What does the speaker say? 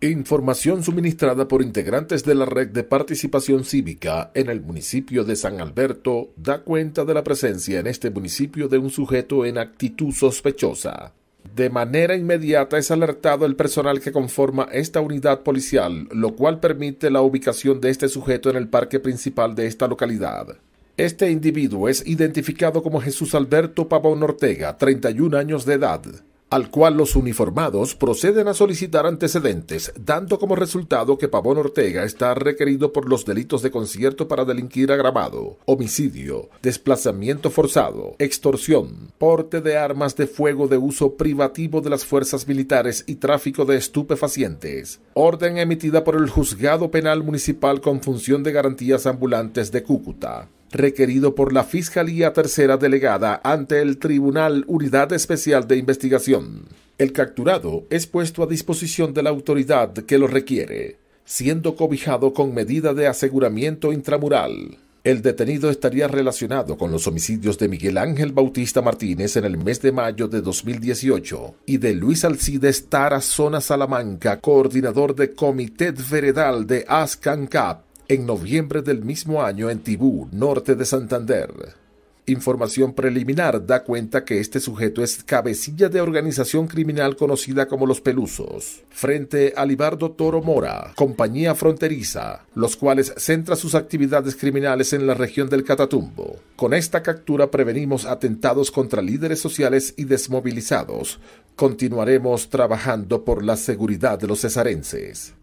Información suministrada por integrantes de la red de participación cívica en el municipio de San Alberto da cuenta de la presencia en este municipio de un sujeto en actitud sospechosa. De manera inmediata es alertado el personal que conforma esta unidad policial, lo cual permite la ubicación de este sujeto en el parque principal de esta localidad. Este individuo es identificado como Jesús Alberto Pavón Ortega, 31 años de edad al cual los uniformados proceden a solicitar antecedentes, dando como resultado que Pavón Ortega está requerido por los delitos de concierto para delinquir agravado, homicidio, desplazamiento forzado, extorsión, porte de armas de fuego de uso privativo de las fuerzas militares y tráfico de estupefacientes. Orden emitida por el Juzgado Penal Municipal con función de garantías ambulantes de Cúcuta requerido por la Fiscalía Tercera Delegada ante el Tribunal Unidad Especial de Investigación. El capturado es puesto a disposición de la autoridad que lo requiere, siendo cobijado con medida de aseguramiento intramural. El detenido estaría relacionado con los homicidios de Miguel Ángel Bautista Martínez en el mes de mayo de 2018 y de Luis Alcides Tara Zona Salamanca, coordinador de Comité Veredal de ASCANCAP, en noviembre del mismo año en Tibú, norte de Santander. Información preliminar da cuenta que este sujeto es cabecilla de organización criminal conocida como Los Pelusos, frente a Libardo Toro Mora, compañía fronteriza, los cuales centra sus actividades criminales en la región del Catatumbo. Con esta captura prevenimos atentados contra líderes sociales y desmovilizados. Continuaremos trabajando por la seguridad de los cesarenses.